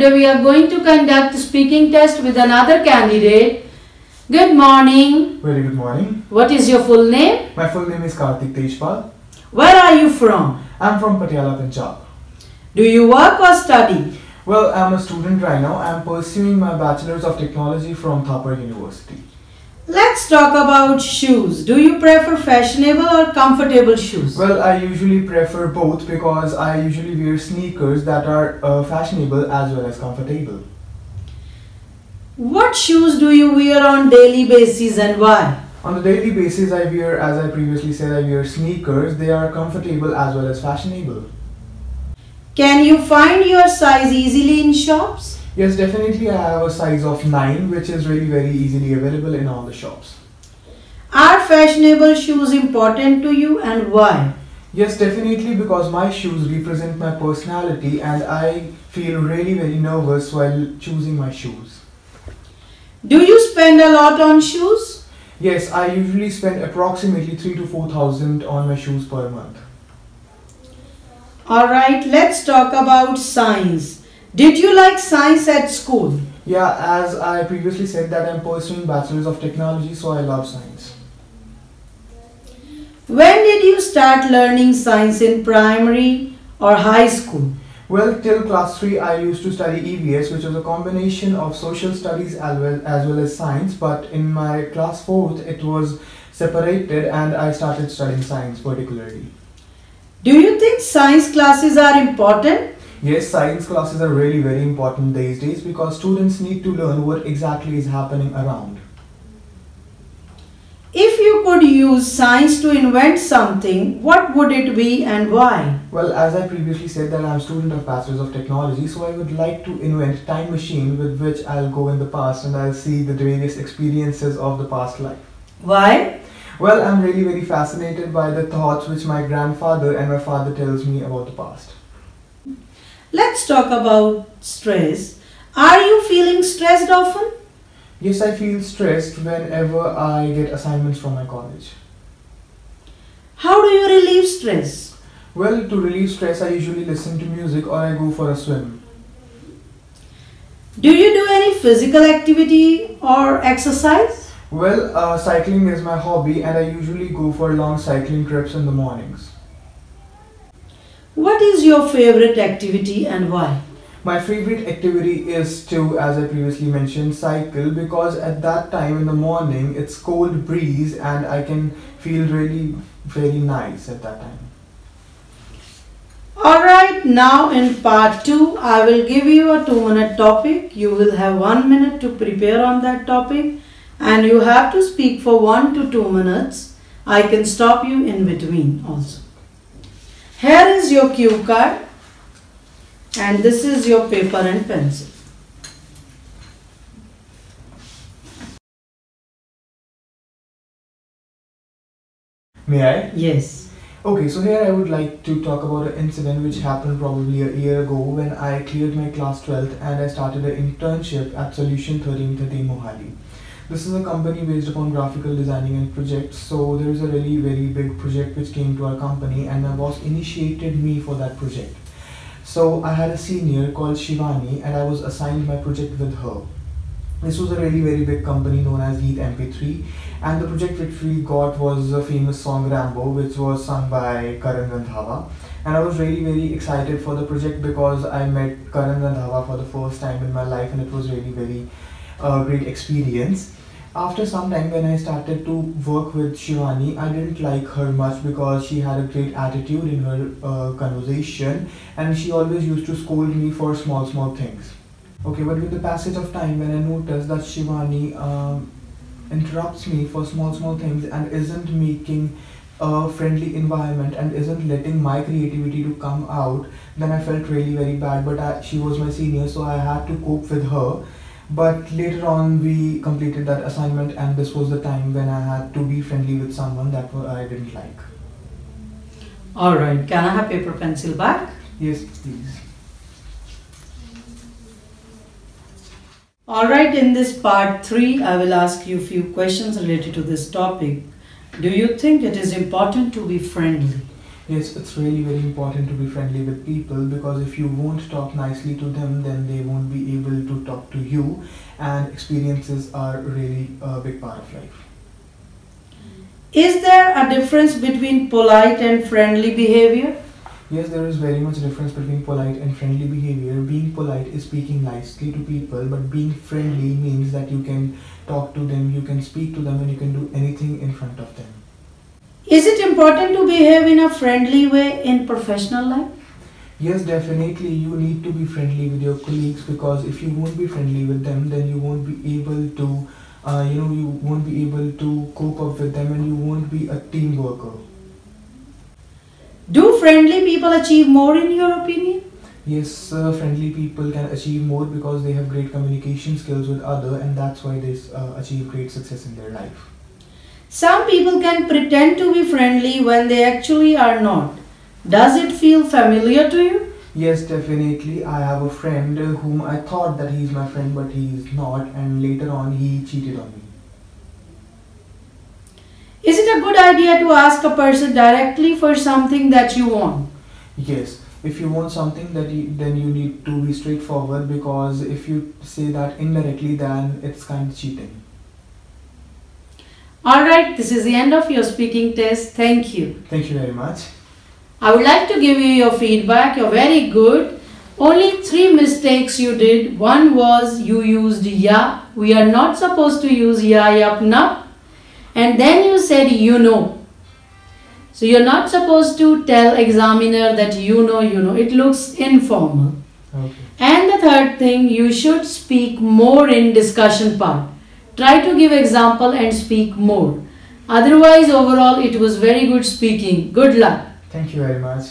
Today we are going to conduct speaking test with another candidate. Good morning. Very good morning. What is your full name? My full name is Karthik Tejpal. Where are you from? I'm from Patiala, Punjab. Do you work or study? Well, I'm a student right now. I'm pursuing my Bachelor's of Technology from Thapar University. Let's talk about shoes. Do you prefer fashionable or comfortable shoes? Well, I usually prefer both because I usually wear sneakers that are uh, fashionable as well as comfortable. What shoes do you wear on daily basis and why? On a daily basis, I wear, as I previously said, I wear sneakers. They are comfortable as well as fashionable. Can you find your size easily in shops? Yes, definitely I have a size of 9 which is really very easily available in all the shops. Are fashionable shoes important to you and why? Yes, definitely because my shoes represent my personality and I feel really very nervous while choosing my shoes. Do you spend a lot on shoes? Yes, I usually spend approximately 3 to 4000 on my shoes per month. Alright, let's talk about science. Did you like science at school? Yeah, as I previously said that I'm pursuing Bachelor's of Technology so I love science. When did you start learning science in primary or high school? Well, till class 3 I used to study EVS which was a combination of social studies as well as, well as science but in my class 4th it was separated and I started studying science particularly. Do you think science classes are important? Yes, science classes are really very important these days because students need to learn what exactly is happening around. If you could use science to invent something, what would it be and why? Well, as I previously said that I'm a student of Bachelor's of Technology, so I would like to invent time machine with which I'll go in the past and I'll see the various experiences of the past life. Why? Well, I'm really very fascinated by the thoughts which my grandfather and my father tells me about the past. Let's talk about stress. Are you feeling stressed often? Yes, I feel stressed whenever I get assignments from my college. How do you relieve stress? Well, to relieve stress, I usually listen to music or I go for a swim. Do you do any physical activity or exercise? Well, uh, cycling is my hobby and I usually go for long cycling trips in the mornings. What is your favorite activity and why? My favorite activity is to, as I previously mentioned, cycle because at that time in the morning it's cold breeze and I can feel really very nice at that time. Alright, now in part 2, I will give you a 2 minute topic. You will have 1 minute to prepare on that topic and you have to speak for 1 to 2 minutes. I can stop you in between also. Here is your cue card and this is your paper and pencil. May I? Yes. Okay, so here I would like to talk about an incident which happened probably a year ago when I cleared my class 12th and I started an internship at Solution 1313 Mohali. This is a company based upon graphical designing and projects. So there is a really very big project which came to our company and my boss initiated me for that project. So I had a senior called Shivani and I was assigned my project with her. This was a really very big company known as Lead MP3 and the project which we got was a famous song Rambo which was sung by Karan Randhawa and I was really very excited for the project because I met Karan Randhawa for the first time in my life and it was really very uh, great experience. After some time when I started to work with Shivani, I didn't like her much because she had a great attitude in her uh, conversation and she always used to scold me for small small things. Okay, but with the passage of time, when I noticed that Shivani um, interrupts me for small, small things and isn't making a friendly environment and isn't letting my creativity to come out, then I felt really very bad. But I, she was my senior, so I had to cope with her. But later on, we completed that assignment, and this was the time when I had to be friendly with someone that I didn't like. Alright, can I have paper pencil back? Yes, please. Alright, in this part 3, I will ask you a few questions related to this topic. Do you think it is important to be friendly? Yes, it's really very important to be friendly with people because if you won't talk nicely to them, then they won't be able to talk to you, and experiences are really a big part of life. Is there a difference between polite and friendly behavior? Yes, there is very much difference between polite and friendly behavior. Being polite is speaking nicely to people, but being friendly means that you can talk to them, you can speak to them, and you can do anything in front of them. Is it important to behave in a friendly way in professional life? Yes, definitely. You need to be friendly with your colleagues because if you won't be friendly with them, then you won't be able to, uh, you know, you won't be able to cope up with them, and you won't be a team worker. Do friendly people achieve more in your opinion? Yes, uh, friendly people can achieve more because they have great communication skills with other, and that's why they uh, achieve great success in their life. Some people can pretend to be friendly when they actually are not. Does it feel familiar to you? Yes, definitely. I have a friend whom I thought that he is my friend, but he is not, and later on he cheated on me. Is it a good idea to ask a person directly for something that you want? Yes, if you want something that you, then you need to be straightforward because if you say that indirectly, then it's kind of cheating. Alright, this is the end of your speaking test. Thank you. Thank you very much. I would like to give you your feedback. You're very good. Only three mistakes you did. One was you used ya. We are not supposed to use ya, yup, nup. And then you said you know. So you're not supposed to tell examiner that you know, you know. It looks informal. Okay. And the third thing, you should speak more in discussion part. Try to give example and speak more. Otherwise, overall, it was very good speaking. Good luck. Thank you very much.